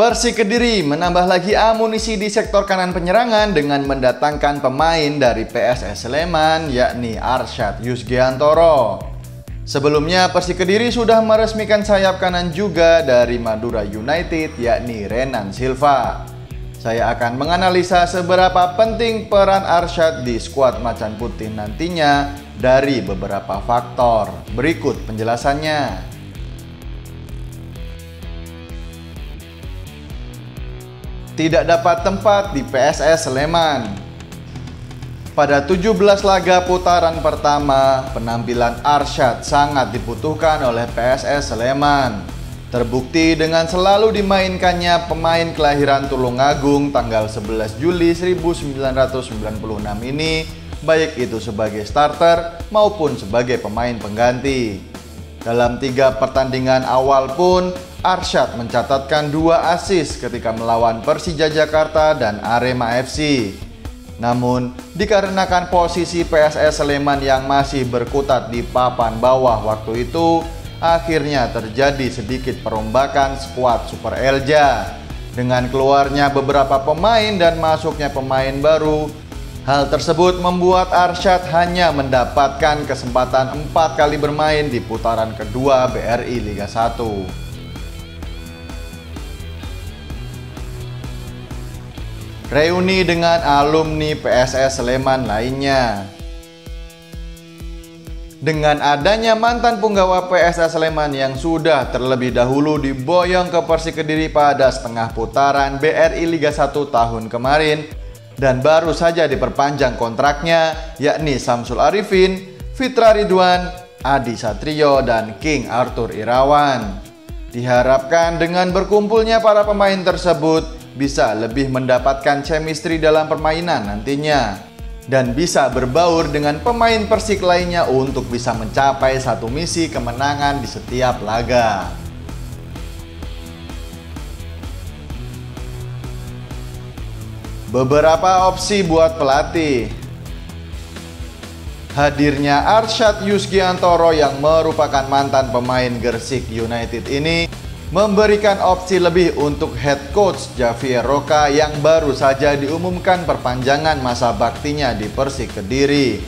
Persik Kediri menambah lagi amunisi di sektor kanan penyerangan dengan mendatangkan pemain dari PSS Sleman yakni Arsyad Yusgiantoro. Sebelumnya Persik Kediri sudah meresmikan sayap kanan juga dari Madura United yakni Renan Silva. Saya akan menganalisa seberapa penting peran Arsyad di skuad Macan Putih nantinya dari beberapa faktor. Berikut penjelasannya. Tidak dapat tempat di PSS Sleman. Pada 17 laga putaran pertama, penampilan Arsyad sangat dibutuhkan oleh PSS Sleman. Terbukti dengan selalu dimainkannya pemain kelahiran Tulungagung tanggal 11 Juli 1996 ini, baik itu sebagai starter maupun sebagai pemain pengganti. Dalam tiga pertandingan awal pun, Arsyad mencatatkan dua assist ketika melawan Persija Jakarta dan Arema FC. Namun, dikarenakan posisi PSS Sleman yang masih berkutat di papan bawah waktu itu, akhirnya terjadi sedikit perombakan skuad Super Elja. Dengan keluarnya beberapa pemain dan masuknya pemain baru, hal tersebut membuat Arsyad hanya mendapatkan kesempatan empat kali bermain di putaran kedua BRI Liga 1. Reuni dengan alumni PSS Sleman lainnya. Dengan adanya mantan punggawa PSS Sleman yang sudah terlebih dahulu diboyong ke Persik Kediri pada setengah putaran BRI Liga 1 tahun kemarin dan baru saja diperpanjang kontraknya yakni Samsul Arifin, Fitra Ridwan, Adi Satrio, dan King Arthur Irawan. Diharapkan dengan berkumpulnya para pemain tersebut bisa lebih mendapatkan chemistry dalam permainan nantinya dan bisa berbaur dengan pemain Persik lainnya untuk bisa mencapai satu misi kemenangan di setiap laga. Beberapa opsi buat pelatih Hadirnya Arsyad Yusgiantoro yang merupakan mantan pemain Gersik United ini memberikan opsi lebih untuk head coach Javier Roca yang baru saja diumumkan perpanjangan masa baktinya di Persik Kediri.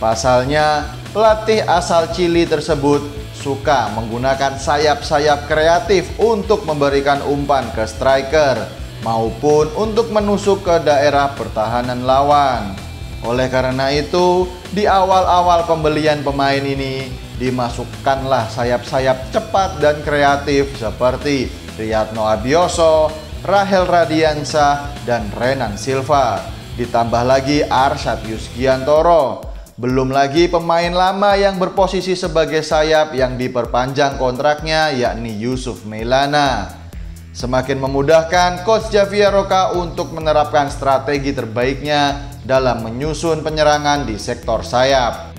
Pasalnya, pelatih asal Chili tersebut suka menggunakan sayap-sayap kreatif untuk memberikan umpan ke striker maupun untuk menusuk ke daerah pertahanan lawan. Oleh karena itu, di awal-awal pembelian pemain ini, dimasukkanlah sayap-sayap cepat dan kreatif seperti Riyadno Abioso, Rahel Radiansa, dan Renan Silva. Ditambah lagi Arsyad Yusgiantoro. Belum lagi pemain lama yang berposisi sebagai sayap yang diperpanjang kontraknya yakni Yusuf Meilana. Semakin memudahkan Coach Javier Roca untuk menerapkan strategi terbaiknya dalam menyusun penyerangan di sektor sayap.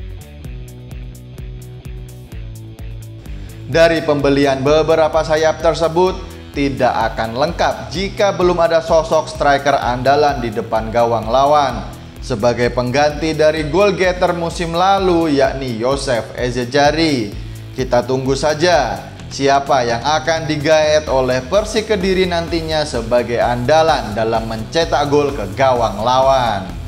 Dari pembelian beberapa sayap tersebut tidak akan lengkap jika belum ada sosok striker andalan di depan gawang lawan sebagai pengganti dari goal getter musim lalu yakni Yosef Ezejari. Kita tunggu saja siapa yang akan digaet oleh Persik Kediri nantinya sebagai andalan dalam mencetak gol ke gawang lawan.